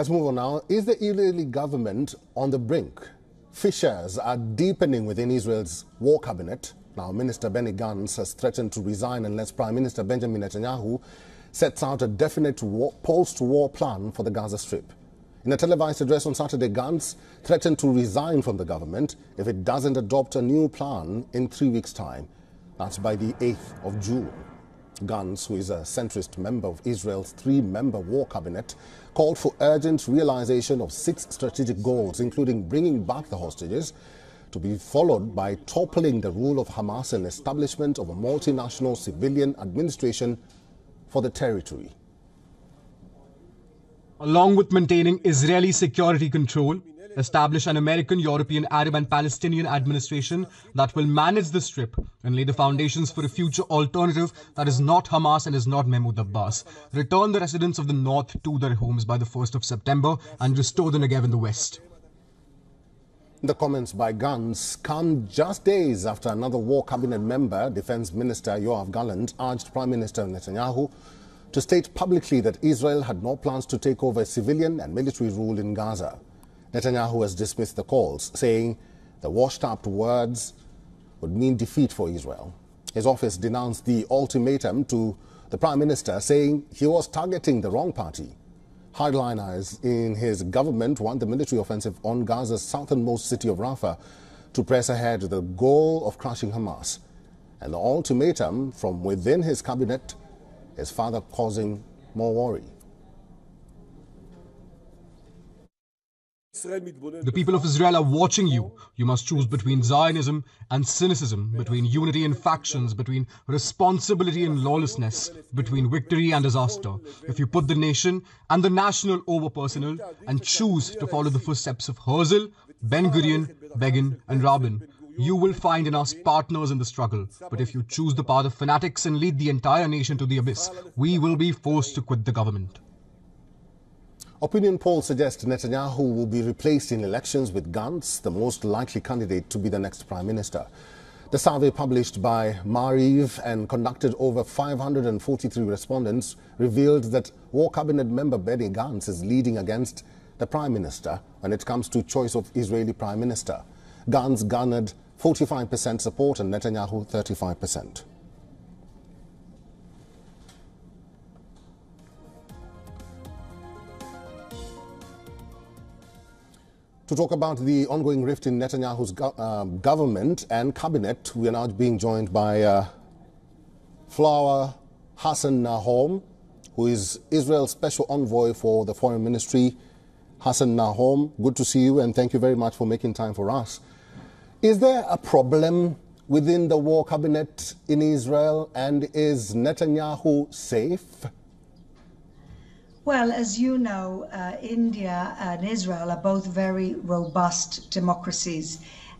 Let's move on now. Is the Israeli government on the brink? Fissures are deepening within Israel's war cabinet. Now, Minister Benny Gantz has threatened to resign unless Prime Minister Benjamin Netanyahu sets out a definite post-war plan for the Gaza Strip. In a televised address on Saturday, Gantz threatened to resign from the government if it doesn't adopt a new plan in three weeks' time. That's by the 8th of June. Gantz, who is a centrist member of Israel's three-member war cabinet, called for urgent realization of six strategic goals, including bringing back the hostages, to be followed by toppling the rule of Hamas and establishment of a multinational civilian administration for the territory. Along with maintaining Israeli security control, establish an American, European, Arab, and Palestinian administration that will manage the strip and lay the foundations for a future alternative that is not Hamas and is not Mahmoud Abbas. Return the residents of the north to their homes by the 1st of September and restore the Negev in the west. The comments by Gantz come just days after another war cabinet member, Defense Minister Yoav Gallant, urged Prime Minister Netanyahu to state publicly that Israel had no plans to take over civilian and military rule in Gaza. Netanyahu has dismissed the calls, saying the washed-up words would mean defeat for Israel. His office denounced the ultimatum to the Prime Minister, saying he was targeting the wrong party. Hardliners in his government want the military offensive on Gaza's southernmost city of Rafah to press ahead the goal of crushing Hamas. And the ultimatum from within his cabinet is further causing more worry. The people of Israel are watching you. You must choose between Zionism and cynicism, between unity and factions, between responsibility and lawlessness, between victory and disaster. If you put the nation and the national over personal and choose to follow the footsteps of Herzl, Ben Gurion, Begin, and Rabin, you will find in us partners in the struggle. But if you choose the path of fanatics and lead the entire nation to the abyss, we will be forced to quit the government. Opinion polls suggest Netanyahu will be replaced in elections with Gantz, the most likely candidate to be the next prime minister. The survey published by Maariv and conducted over 543 respondents revealed that War Cabinet member Benny Gantz is leading against the prime minister when it comes to choice of Israeli prime minister. Gantz garnered 45% support and Netanyahu 35%. To talk about the ongoing rift in Netanyahu's go uh, government and cabinet, we are now being joined by uh, Fleur Hassan Nahoum, who is Israel's special envoy for the foreign ministry. Hassan Nahoum, good to see you and thank you very much for making time for us. Is there a problem within the war cabinet in Israel and is Netanyahu safe? Well, as you know, uh, India and Israel are both very robust democracies.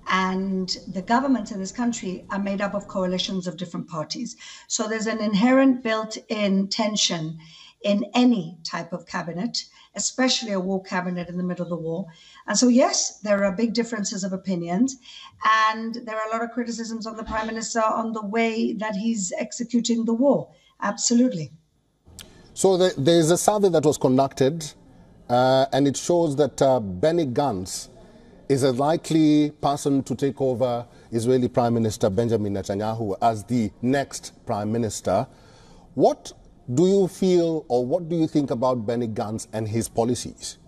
And the governments in this country are made up of coalitions of different parties. So there's an inherent built in tension in any type of cabinet, especially a war cabinet in the middle of the war. And so, yes, there are big differences of opinions. And there are a lot of criticisms of the prime minister on the way that he's executing the war. Absolutely. So the, there is a survey that was conducted, uh, and it shows that uh, Benny Gantz is a likely person to take over Israeli Prime Minister Benjamin Netanyahu as the next Prime Minister. What do you feel or what do you think about Benny Gantz and his policies?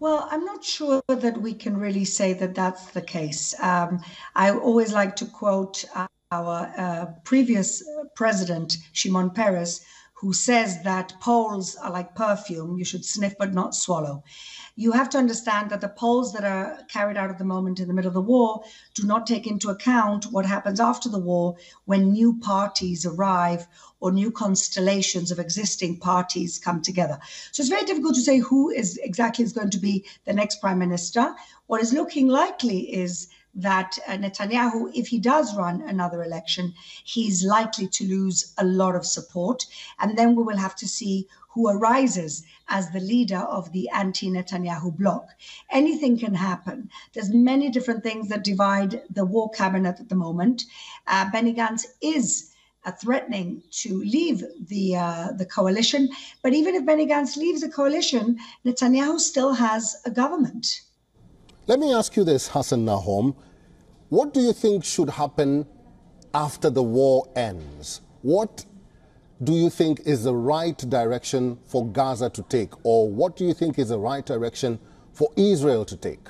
Well, I'm not sure that we can really say that that's the case. Um, I always like to quote our uh, previous president, Shimon Peres, who says that polls are like perfume, you should sniff but not swallow. You have to understand that the polls that are carried out at the moment in the middle of the war do not take into account what happens after the war when new parties arrive or new constellations of existing parties come together. So it's very difficult to say who is exactly is going to be the next prime minister. What is looking likely is that uh, Netanyahu, if he does run another election, he's likely to lose a lot of support. And then we will have to see who arises as the leader of the anti-Netanyahu bloc. Anything can happen. There's many different things that divide the war cabinet at the moment. Uh, Benny Gantz is uh, threatening to leave the uh, the coalition. But even if Benny Gantz leaves the coalition, Netanyahu still has a government. Let me ask you this, Hassan Nahoum. What do you think should happen after the war ends? What do you think is the right direction for Gaza to take, or what do you think is the right direction for Israel to take?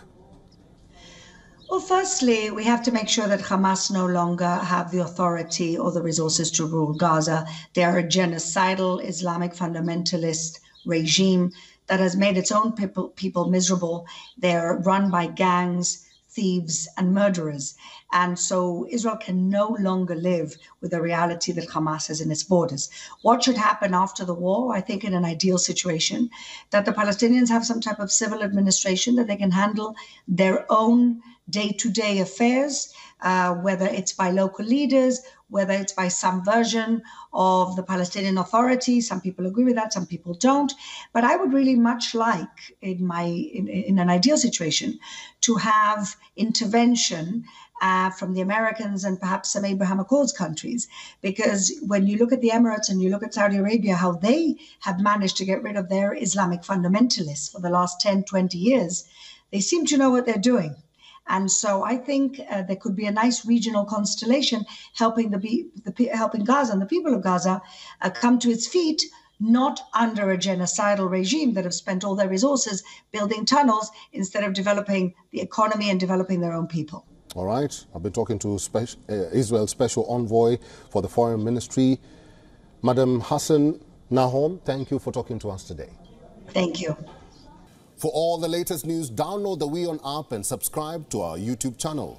Well, firstly, we have to make sure that Hamas no longer have the authority or the resources to rule Gaza. They are a genocidal Islamic fundamentalist regime that has made its own people, people miserable. They're run by gangs, thieves, and murderers. And so Israel can no longer live with the reality that Hamas has in its borders. What should happen after the war? I think, in an ideal situation, that the Palestinians have some type of civil administration that they can handle their own day to day affairs, uh, whether it's by local leaders, whether it's by some version of the Palestinian Authority. Some people agree with that, some people don't. But I would really much like, in my in, in an ideal situation, to have intervention uh, from the Americans and perhaps some Abraham Accords countries. Because when you look at the Emirates and you look at Saudi Arabia, how they have managed to get rid of their Islamic fundamentalists for the last 10, 20 years, they seem to know what they're doing. And so I think uh, there could be a nice regional constellation helping the, the helping Gaza and the people of Gaza uh, come to its feet, not under a genocidal regime that have spent all their resources building tunnels instead of developing the economy and developing their own people. All right. I've been talking to Spe- uh, Israel's special envoy for the foreign ministry, Madam Hassan Nahoum. Thank you for talking to us today. Thank you. For all the latest news, download the WION app and subscribe to our YouTube channel.